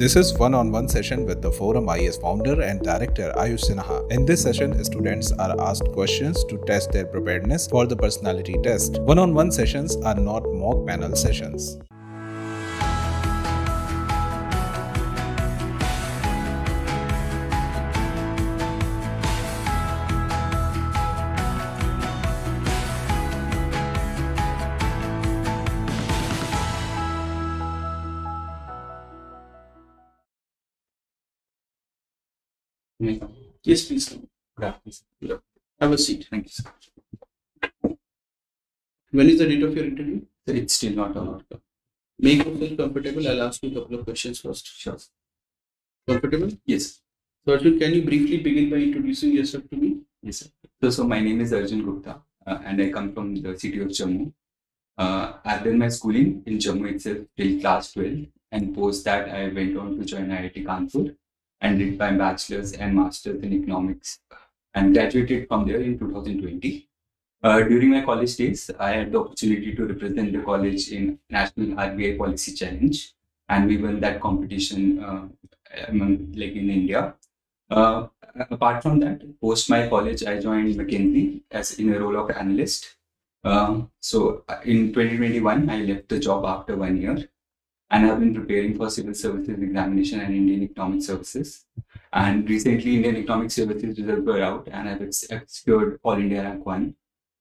This is one-on-one session with the Forum IAS founder and director Ayush Sinha. In this session, students are asked questions to test their preparedness for the personality test. One-on-one sessions are not mock panel sessions. Yes, please. come. Good afternoon. Have a seat. Thank you, sir. When is the date of your interview? So it's still not allowed. Make yourself comfortable. I'll ask you a couple of questions first. Sure. Comfortable? Yes. So, Arjun, can you briefly begin by introducing yourself to me? Yes, sir. So, so my name is Arjun Gupta uh, and I come from the city of Jammu. Uh, I've done my schooling in Jammu itself till class 12 and post that I went on to join IIT Kanpur and did my bachelor's and master's in economics and graduated from there in 2020. Uh, during my college days, I had the opportunity to represent the college in National RBI Policy Challenge, and we won that competition uh, among, like in India. Uh, apart from that, post my college, I joined McKinsey as in a role of analyst. Um, so uh, in 2021, I left the job after one year, and have been preparing for civil services examination and Indian economic services. And recently, Indian economic services results were out, and I've secured All India Rank One.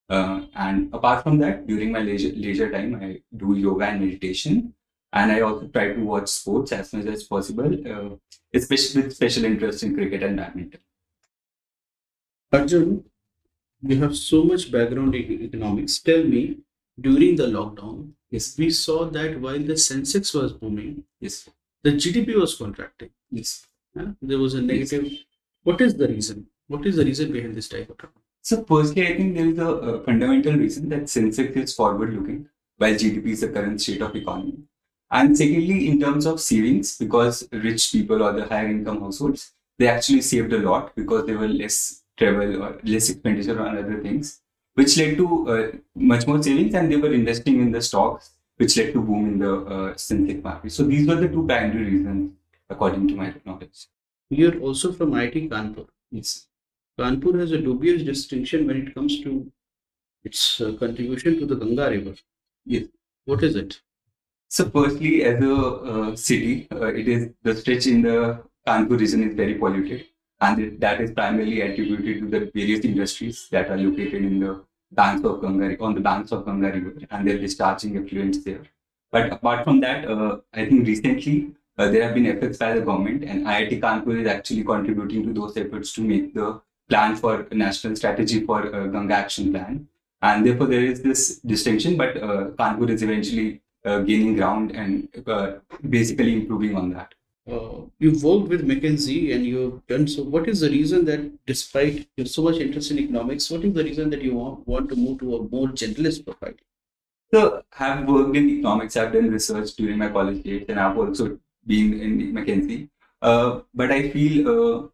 Uh, and apart from that, during my leisure, leisure time, I do yoga and meditation. And I also try to watch sports as much as possible, uh, especially with special interest in cricket and badminton. Arjun, you have so much background in economics. Tell me, during the lockdown, Yes, we saw that while the Sensex was booming, yes, the GDP was contracting. yes. huh? There was a negative. What is the reason? What is the reason behind this type? So, firstly, I think there is a, uh fundamental reason that Sensex is forward looking, while GDP is the current state of economy. And secondly, in terms of savings, because rich people or the higher income households, they actually saved a lot because there were less travel or less expenditure on other things, which led to uh, much more savings and they were investing in the stocks, which led to boom in the uh, synthetic market. So these were the two primary reasons, according to my knowledge. You're also from IIT Kanpur. Yes. Kanpur has a dubious distinction when it comes to its uh, contribution to the Ganga River. Yes. What is it? So, firstly, as a uh, city, uh, it is the stretch in the Kanpur region is very polluted, and it, that is primarily attributed to the various industries that are located in the banks of Ganga on the banks of Ganga River, and they're discharging effluents there. But apart from that, uh, I think recently uh, there have been efforts by the government, and IIT Kanpur is actually contributing to those efforts to make the plan for a national strategy for uh, Ganga Action Plan. And therefore, there is this distinction, but uh, Kanpur is eventually uh, gaining ground and basically improving on that. Uh, you've worked with McKinsey and you've done so. What is the reason that, despite you have so much interest in economics, what is the reason that you want, want to move to a more generalist profile? So, I've worked in economics, I've done research during my college days, and I've also been in McKinsey. Uh, but I feel uh,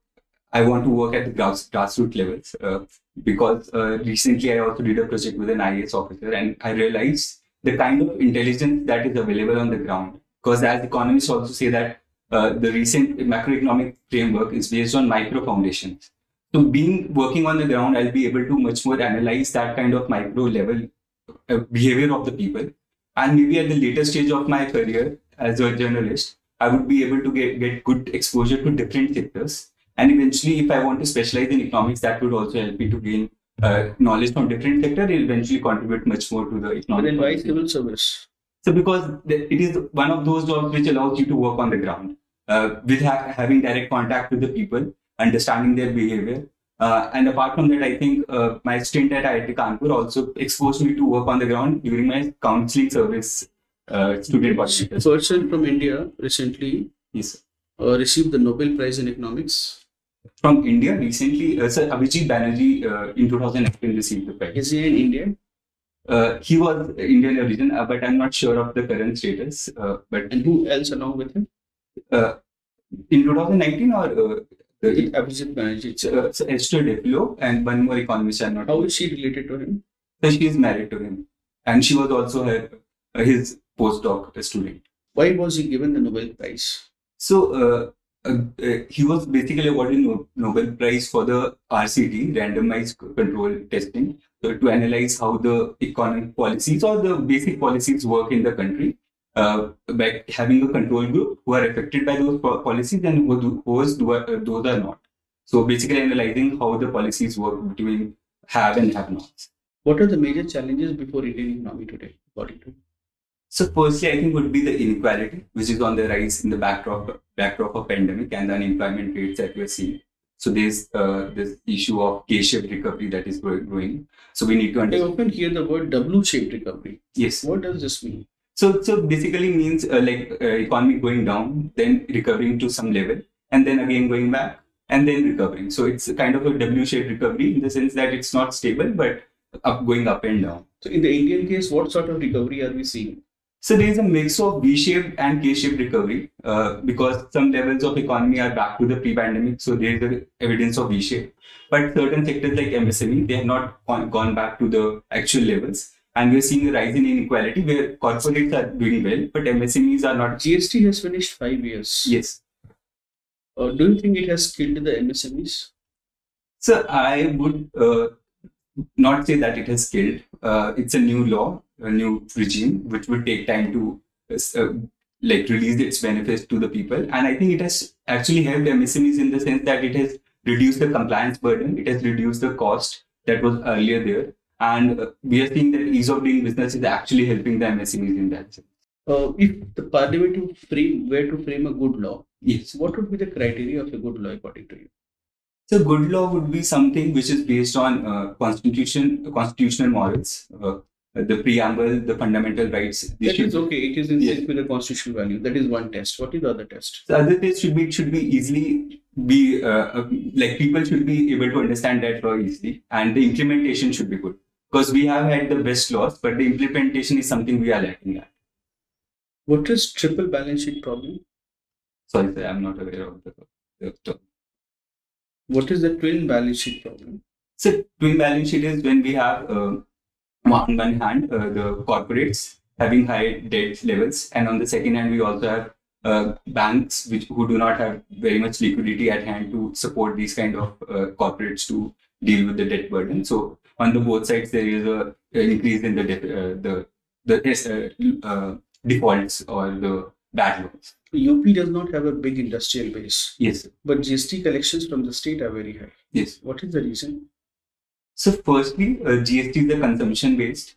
I want to work at the grass, grassroots levels uh, because uh, recently I also did a project with an IAS officer, and I realized the kind of intelligence that is available on the ground. Because as economists also say that uh, the recent macroeconomic framework is based on micro foundations. So being working on the ground, I'll be able to much more analyze that kind of micro level uh, behavior of the people. And maybe at the later stage of my career as a journalist, I would be able to get, get good exposure to different sectors. And eventually, if I want to specialize in economics, that would also help me to gain uh, knowledge from different sectors. It eventually contribute much more to the But then why civil service? So because it is one of those jobs which allows you to work on the ground uh, with ha- having direct contact with the people, understanding their behavior. Uh, and apart from that, I think uh, my stint at IIT Kanpur also exposed me to work on the ground during my counseling service uh, student participation. person from India recently Yes. uh, received the Nobel Prize in Economics. From India recently, uh, Sir Abhijit Banerjee uh, in 2018 received the prize. Is he an Indian? Uh, he was Indian origin, uh, but I'm not sure of the current status. Uh, but And who else along with him? uh, in 2019 or uh, the, Abhijit Banerjee. It's, uh, so Esther Duflo and one more economist. I'm not. How is she related to him? So she is married to him, and she was also her, his postdoc student. Why was he given the Nobel Prize? So uh, he was basically awarded no- Nobel Prize for the RCT, randomized control testing, to analyze how the economic policies or the basic policies work in the country. Uh, by having a control group who are affected by those policies and who do, whose do, uh, those are not. So basically analyzing how the policies work between have and have nots. What are the major challenges before Indian economy today, according to? So firstly, I think would be the inequality, which is on the rise in the backdrop backdrop of pandemic and the unemployment rates that we're seeing. So there's uh, this issue of K-shaped recovery that is growing. So we need to I understand. often hear the word W-shaped recovery. Yes. What does this mean? So so basically means uh, like uh, economy going down, then recovering to some level, and then again going back, and then recovering. So it's kind of a W-shaped recovery in the sense that it's not stable, but up going up and down. So in the Indian case, what sort of recovery are we seeing? So there is a mix of V-shaped and K-shaped recovery uh, because some levels of economy are back to the pre-pandemic, so there is a evidence of V-shape. But certain sectors like MSME, they have not gone back to the actual levels, and we are seeing a rise in inequality where corporates are doing well, but MSMEs are not. GST has finished five years. Yes. Uh, do you think it has killed the MSMEs? So I would uh, not say that it has killed. Uh, it's a new law, a new regime, which would take time to uh, like release its benefits to the people. And I think it has actually helped the MSMEs in the sense that it has reduced the compliance burden, it has reduced the cost that was earlier there. And uh, we are seeing that ease of doing business is actually helping the MSMEs in that sense. Uh, if the parliament to frame, were to frame a good law, Yes. what would be the criteria of a good law according to you? So good law would be something which is based on uh, constitution, constitutional morals, uh, the preamble, the fundamental rights. They That should- is okay. It is in Yes. with the constitutional value. That is one test. What is the other test? The other test should be it should be easily be uh, uh, like people should be able to understand that law easily, and the implementation should be good because we have had the best laws, but the implementation is something we are lacking at. What is triple balance sheet problem? Sorry, sir, I'm not aware of the, the term. What is the twin balance sheet problem? So twin balance sheet is when we have uh, on one hand uh, the corporates having high debt levels, and on the second hand we also have uh, banks which who do not have very much liquidity at hand to support these kind of uh, corporates to deal with the debt burden. So on the both sides there is a increase in the def- uh, the the uh, defaults or the bad loans. UP does not have a big industrial base, Yes, but GST collections from the state are very high. yes. What is the reason? So, firstly, uh, GST is a consumption-based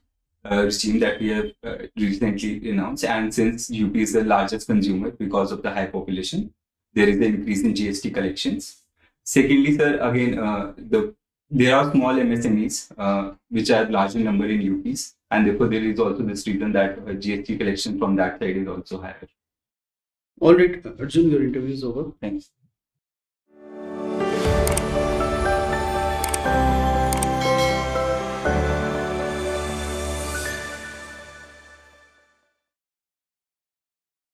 uh, regime that we have uh, recently announced, and since UP is the largest consumer because of the high population, there is an increase in GST collections. Secondly, sir, again, uh, the there are small MSMEs uh, which are large in number in UPs, and therefore there is also this reason that uh, GST collection from that side is also higher. All right, Arjun, your interview is over. Thanks.